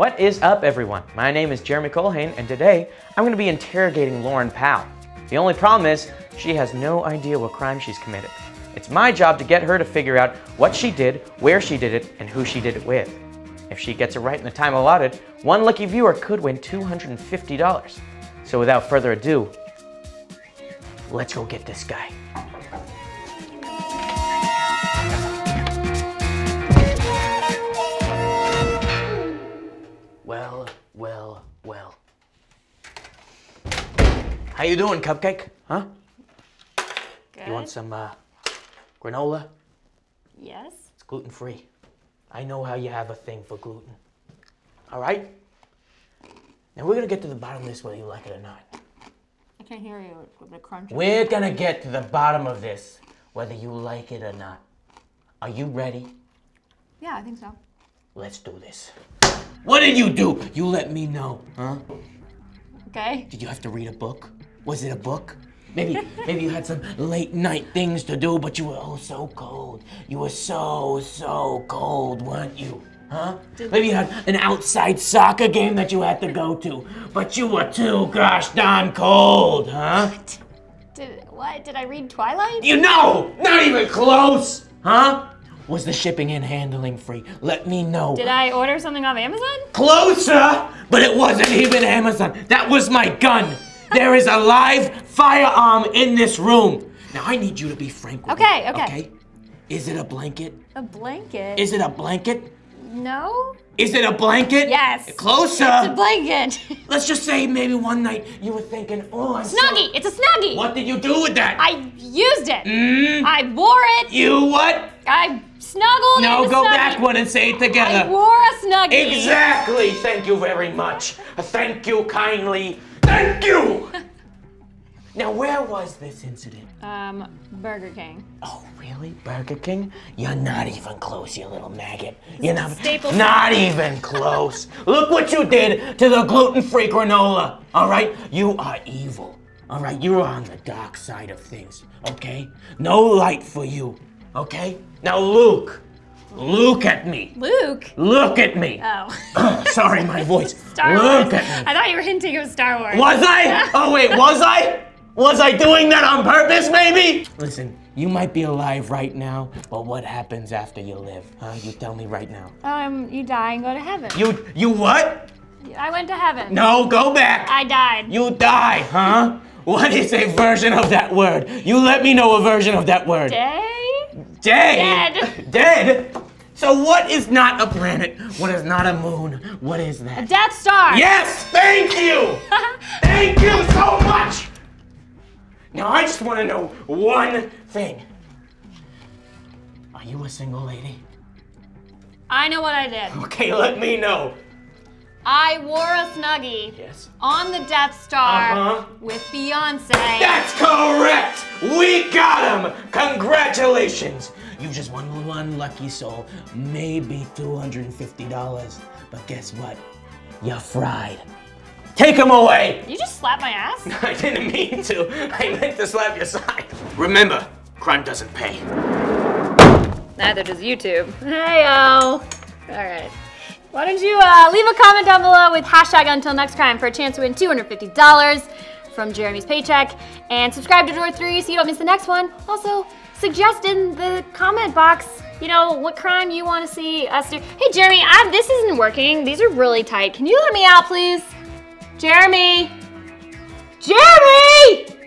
What is up, everyone? My name is Jeremy Culhane, and today I'm going to be interrogating Loryn Powell. The only problem is she has no idea what crime she's committed. It's my job to get her to figure out what she did, where she did it, and who she did it with. If she gets it right in the time allotted, one lucky viewer could win $250. So without further ado, let's go get this guy. How you doing, Cupcake? Huh? Good. You want some uh, granola? Yes. It's gluten free. I know how you have a thing for gluten. All right? Now we're gonna get to the bottom of this whether you like it or not. I can't hear you with the crunch. We're gonna get to the bottom of this whether you like it or not. Are you ready? Yeah, I think so. Let's do this. What did you do? You let me know, huh? Okay. Did you have to read a book? Was it a book? Maybe, maybe you had some late night things to do, but you were oh so cold. You were so, so cold, weren't you? Huh? Maybe you had an outside soccer game that you had to go to, but you were too gosh darn cold, huh? Did what? Did I read Twilight? You know, not even close, huh? Was the shipping and handling free? Let me know. Did I order something off Amazon? Closer, but it wasn't even Amazon. That was my gun. There is a live firearm in this room. Now I need you to be frank with Okay, me. okay. Okay. Is it a blanket? A blanket. Is it a blanket? no? Is it a blanket? Yes. Closer. It's a blanket. Let's just say maybe one night you were thinking, oh, I'm so- snuggie. It's a snuggie. What did you do with that? I used it. Mm, I wore it. you what? I snuggled No, go snuggie. back one and say it together. I wore a snuggie. Exactly. Thank you very much. Thank you kindly. Thank you. Now, where was this incident? Um, Burger King. Oh, really? Burger King? You're not even close, you little maggot. You're not, staple not even close. Look what you did to the gluten-free granola. All right? You are evil. All right? You're on the dark side of things. Okay? No light for you. Okay? Now, Luke. Look at me. Luke. Look at me. Oh. Sorry, my voice. Star Look Wars. at me. I thought you were hinting it was Star Wars. Was I? Oh wait, was I? Was I doing that on purpose, maybe? Listen, you might be alive right now, but what happens after you live? Huh? You tell me right now. Um, you die and go to heaven. You you what? I went to heaven. No, go back. I died. You die, huh? What is a version of that word? You let me know a version of that word. Day? Dead. Dead. Dead? So what is not a planet? What is not a moon? What is that? A Death Star. Yes, thank you! thank you so much! Now I just want to know one thing. Are you a single lady? I know what I did. Okay, let me know. I wore a snuggie Yes. on the Death Star Uh-huh. with Beyonce. That's correct! We got him! Congratulations! You just won one lucky soul, maybe $250. But guess what? You're fried. Take him away! you just slapped my ass? I didn't mean to. I meant to slap your side. Remember, crime doesn't pay. Neither does YouTube. Heyo. All right. Why don't you uh, leave a comment down below with hashtag until next crime for a chance to win $250 from Jeremy's paycheck. And subscribe to Door 3 so you don't miss the next one. Also, suggest in the comment box, you know, what crime you want to see us do. Hey, Jeremy, I, this isn't working. These are really tight. Can you let me out, please? Jeremy! Jeremy!